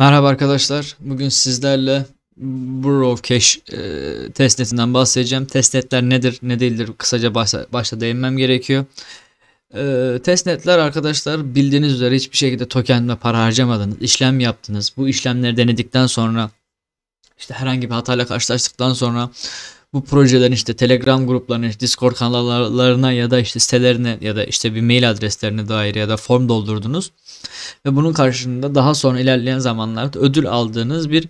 Merhaba arkadaşlar. Bugün sizlerle Burrow Cache e, testnetinden bahsedeceğim. Testnetler nedir, ne değildir kısaca başta, başta değinmem gerekiyor. E, testnetler arkadaşlar bildiğiniz üzere hiçbir şekilde tokenle para harcamadınız, işlem yaptınız. Bu işlemleri denedikten sonra işte herhangi bir hatayla karşılaştıktan sonra bu projelerin işte Telegram gruplarına, Discord kanallarına ya da işte sitelerine ya da işte bir mail adreslerine dair ya da form doldurdunuz. Ve bunun karşılığında daha sonra ilerleyen zamanlarda ödül aldığınız bir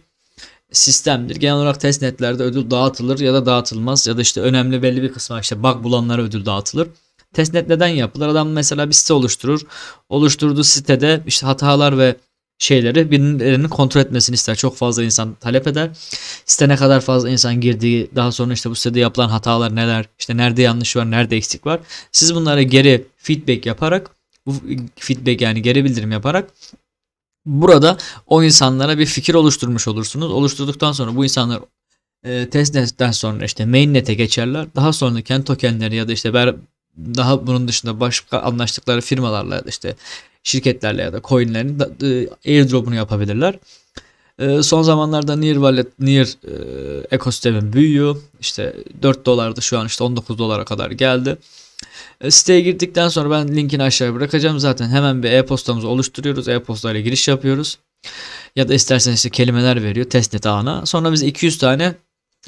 sistemdir. Genel olarak testnetlerde ödül dağıtılır ya da dağıtılmaz ya da işte önemli belli bir kısmı işte bug bulanlara ödül dağıtılır. Testnet neden yapılır? Adam mesela bir site oluşturur. Oluşturduğu sitede işte hatalar ve şeyleri birilerinin kontrol etmesini ister. Çok fazla insan talep eder. Site ne kadar fazla insan girdiği, daha sonra işte bu sitede yapılan hatalar neler, işte nerede yanlış var, nerede eksik var. Siz bunlara geri feedback yaparak, bu feedback yani geri bildirim yaparak burada o insanlara bir fikir oluşturmuş olursunuz. Oluşturduktan sonra bu insanlar e, testnetten sonra işte mainnet'e geçerler. Daha sonra kendi tokenleri ya da işte daha bunun dışında başka anlaştıkları firmalarla ya da işte şirketlerle ya da coinlerin e, airdrop'unu yapabilirler. E, son zamanlarda Near Wallet, Near e, ekosistemi büyüyor. İşte 4 dolardı şu an işte 19 dolara kadar geldi. Siteye girdikten sonra ben linkini aşağıya bırakacağım. Zaten hemen bir e-postamızı oluşturuyoruz. E-posta ile giriş yapıyoruz. Ya da isterseniz işte kelimeler veriyor testnet ağına. Sonra bize 200 tane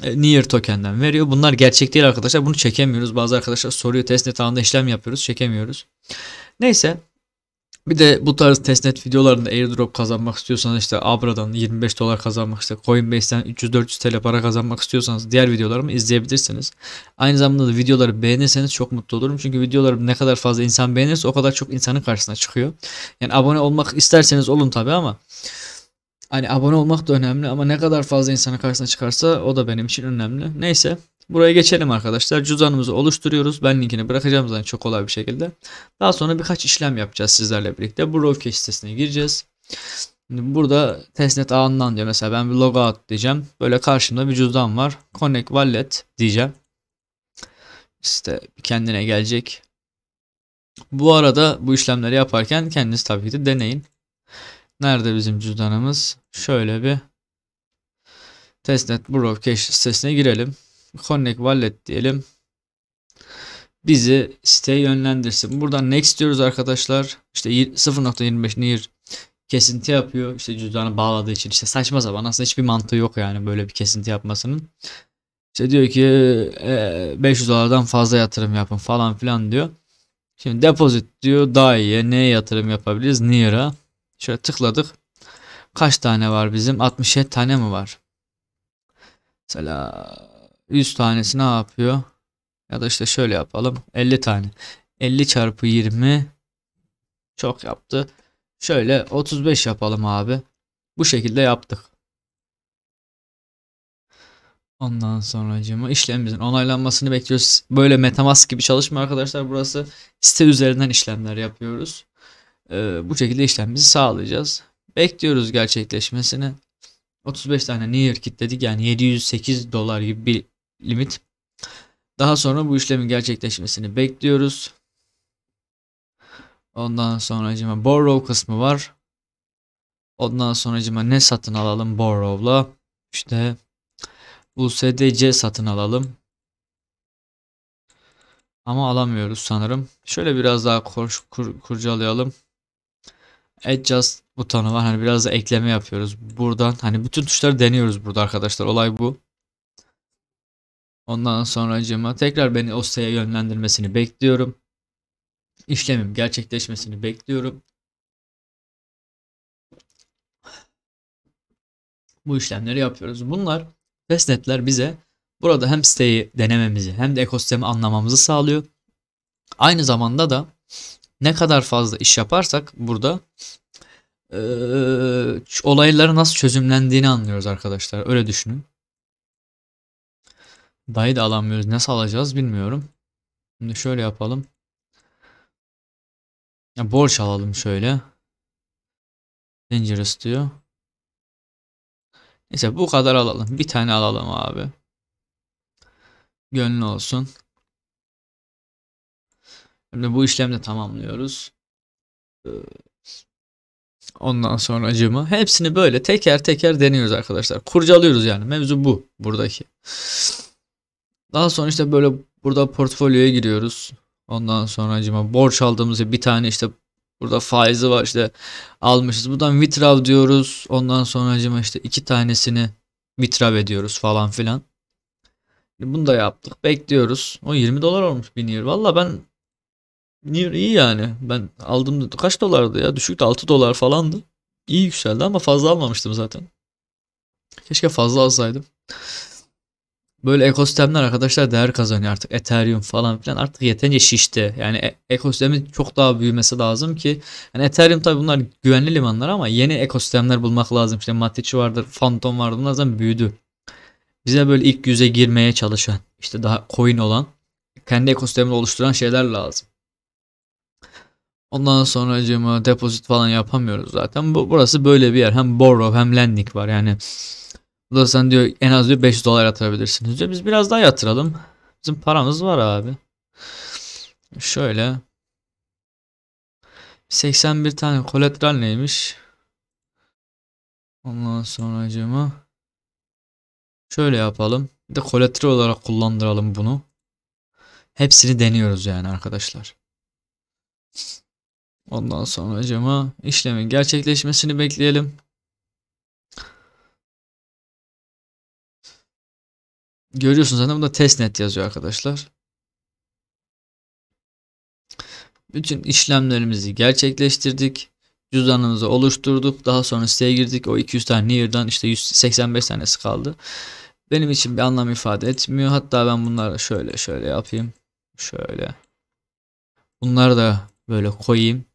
Near tokenden veriyor. Bunlar gerçek değil arkadaşlar. Bunu çekemiyoruz. Bazı arkadaşlar soruyor testnet ağında işlem yapıyoruz. Çekemiyoruz. Neyse bir de bu tarz testnet videolarında airdrop kazanmak istiyorsanız işte Abra'dan 25 dolar kazanmak işte Coinbase'den 300-400 TL para kazanmak istiyorsanız diğer videolarımı izleyebilirsiniz. Aynı zamanda da videoları beğenirseniz çok mutlu olurum. Çünkü videolarım ne kadar fazla insan beğenirse o kadar çok insanın karşısına çıkıyor. Yani abone olmak isterseniz olun tabi ama hani abone olmak da önemli ama ne kadar fazla insanın karşısına çıkarsa o da benim için önemli. Neyse Buraya geçelim arkadaşlar. Cüzdanımızı oluşturuyoruz. Ben linkini bırakacağım zaten çok kolay bir şekilde. Daha sonra birkaç işlem yapacağız sizlerle birlikte. Bu Rovcache sitesine gireceğiz. Burada testnet ağından diyor. Mesela ben bir logout diyeceğim. Böyle karşımda bir cüzdan var. Connect Wallet diyeceğim. İşte kendine gelecek. Bu arada bu işlemleri yaparken kendiniz tabii ki de deneyin. Nerede bizim cüzdanımız? Şöyle bir testnet Browcache sitesine girelim. Connect Wallet diyelim. Bizi siteye yönlendirsin. Buradan next diyoruz arkadaşlar. İşte 0.25 near kesinti yapıyor. İşte cüzdanı bağladığı için. işte saçma sapan. Aslında hiçbir mantığı yok yani böyle bir kesinti yapmasının. İşte diyor ki 500 dolardan fazla yatırım yapın falan filan diyor. Şimdi deposit diyor daha iyi. Neye yatırım yapabiliriz? Near'a. Şöyle tıkladık. Kaç tane var bizim? 67 tane mi var? Mesela 100 tanesi ne yapıyor? Ya da işte şöyle yapalım. 50 tane. 50 çarpı 20 çok yaptı. Şöyle 35 yapalım abi. Bu şekilde yaptık. Ondan sonra işlemimizin onaylanmasını bekliyoruz. Böyle Metamask gibi çalışmıyor arkadaşlar. Burası site üzerinden işlemler yapıyoruz. Ee, bu şekilde işlemimizi sağlayacağız. Bekliyoruz gerçekleşmesini. 35 tane Near kitledik yani 708 dolar gibi bir limit. Daha sonra bu işlemin gerçekleşmesini bekliyoruz. Ondan sonra acaba borrow kısmı var. Ondan sonra acaba ne satın alalım borrow'la? İşte USDC satın alalım. Ama alamıyoruz sanırım. Şöyle biraz daha kur, kur, kurcalayalım. Adjust butonu var. Hani biraz da ekleme yapıyoruz. Buradan hani bütün tuşları deniyoruz burada arkadaşlar. Olay bu. Ondan sonra acıma tekrar beni o siteye yönlendirmesini bekliyorum. İşlemim gerçekleşmesini bekliyorum. Bu işlemleri yapıyoruz. Bunlar testnetler bize burada hem siteyi denememizi hem de ekosistemi anlamamızı sağlıyor. Aynı zamanda da ne kadar fazla iş yaparsak burada e, olayları nasıl çözümlendiğini anlıyoruz arkadaşlar. Öyle düşünün. Dayı da alamıyoruz. Nasıl alacağız bilmiyorum. Şimdi şöyle yapalım. Ya borç alalım şöyle. Dangerous diyor. Neyse bu kadar alalım. Bir tane alalım abi. Gönlü olsun. Şimdi bu işlemde tamamlıyoruz. Ondan sonra acımı. Hepsini böyle teker teker deniyoruz arkadaşlar. Kurcalıyoruz yani. Mevzu bu buradaki. Daha sonra işte böyle burada portfolyoya giriyoruz. Ondan sonra acıma borç aldığımızda bir tane işte burada faizi var işte almışız. Buradan withdraw diyoruz. Ondan sonra acıma işte iki tanesini withdraw ediyoruz falan filan. Bunu da yaptık. Bekliyoruz. O 20 dolar olmuş bir Near. Valla ben Near iyi yani. Ben aldım kaç dolardı ya? Düşüktü 6 dolar falandı. İyi yükseldi ama fazla almamıştım zaten. Keşke fazla alsaydım. Böyle ekosistemler arkadaşlar değer kazanıyor artık. Ethereum falan filan artık yeterince şişti. Yani e- ekosistemin çok daha büyümesi lazım ki. Yani Ethereum tabi bunlar güvenli limanlar ama yeni ekosistemler bulmak lazım. İşte Matic vardır, Phantom vardır. Bunlar zaten büyüdü. Bize böyle ilk yüze girmeye çalışan, işte daha coin olan, kendi ekosistemini oluşturan şeyler lazım. Ondan sonra acaba depozit falan yapamıyoruz zaten. Bu, burası böyle bir yer. Hem borrow hem lending var. Yani burada sen diyor en az diyor 500 dolar yatırabilirsiniz diyor. Biz biraz daha yatıralım. Bizim paramız var abi. Şöyle. 81 tane kolateral neymiş? Ondan sonra acaba şöyle yapalım. Bir de kolateral olarak kullandıralım bunu. Hepsini deniyoruz yani arkadaşlar. Ondan sonra acaba işlemin gerçekleşmesini bekleyelim. Görüyorsunuz zaten burada testnet yazıyor arkadaşlar. Bütün işlemlerimizi gerçekleştirdik. Cüzdanımızı oluşturduk. Daha sonra siteye girdik. O 200 tane Near'dan işte 185 tanesi kaldı. Benim için bir anlam ifade etmiyor. Hatta ben bunları şöyle şöyle yapayım. Şöyle. Bunları da böyle koyayım.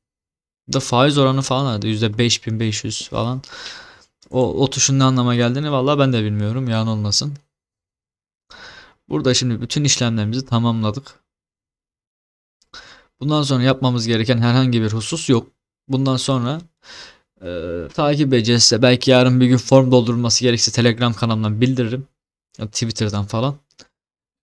Da faiz oranı falan vardı. %5500 falan. O, o tuşun ne anlama geldiğini vallahi ben de bilmiyorum. Yalan olmasın. Burada şimdi bütün işlemlerimizi tamamladık. Bundan sonra yapmamız gereken herhangi bir husus yok. Bundan sonra e, takip edeceğiz. Belki yarın bir gün form doldurulması gerekirse Telegram kanalından bildiririm. Ya Twitter'dan falan.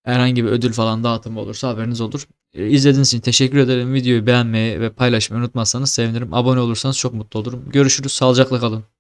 Herhangi bir ödül falan dağıtım olursa haberiniz olur. E, izlediğiniz için teşekkür ederim. Videoyu beğenmeyi ve paylaşmayı unutmazsanız sevinirim. Abone olursanız çok mutlu olurum. Görüşürüz. Sağlıcakla kalın.